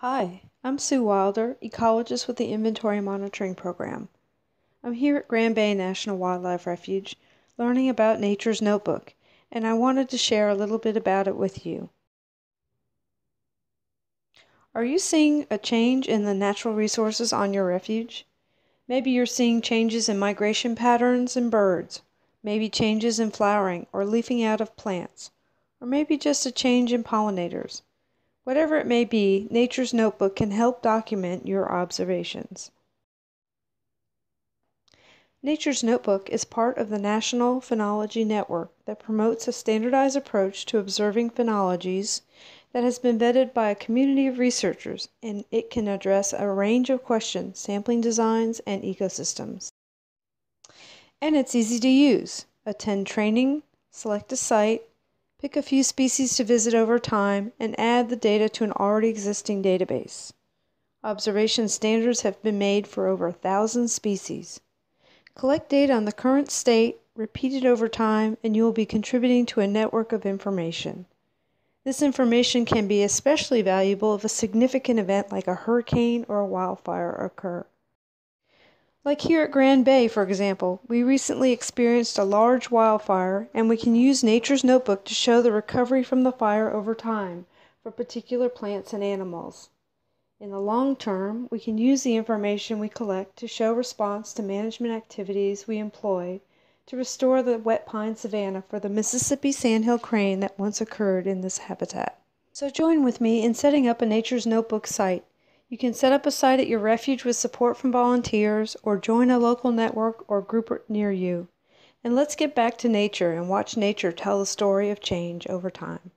Hi, I'm Sue Wilder, ecologist with the Inventory Monitoring Program. I'm here at Grand Bay National Wildlife Refuge learning about Nature's Notebook, and I wanted to share a little bit about it with you. Are you seeing a change in the natural resources on your refuge? Maybe you're seeing changes in migration patterns in birds, maybe changes in flowering or leafing out of plants, or maybe just a change in pollinators. Whatever it may be, Nature's Notebook can help document your observations. Nature's Notebook is part of the National Phenology Network that promotes a standardized approach to observing phenologies that has been vetted by a community of researchers, and it can address a range of questions, sampling designs, and ecosystems. And it's easy to use. Attend training, select a site, pick a few species to visit over time, and add the data to an already existing database. Observation standards have been made for over a thousand species. Collect data on the current state, repeat it over time, and you will be contributing to a network of information. This information can be especially valuable if a significant event like a hurricane or a wildfire occur. Like here at Grand Bay, for example, we recently experienced a large wildfire, and we can use Nature's Notebook to show the recovery from the fire over time for particular plants and animals. In the long term, we can use the information we collect to show response to management activities we employ to restore the wet pine savanna for the Mississippi sandhill crane that once occurred in this habitat. So join with me in setting up a Nature's Notebook site. You can set up a site at your refuge with support from volunteers or join a local network or group near you. And let's get back to nature and watch nature tell the story of change over time.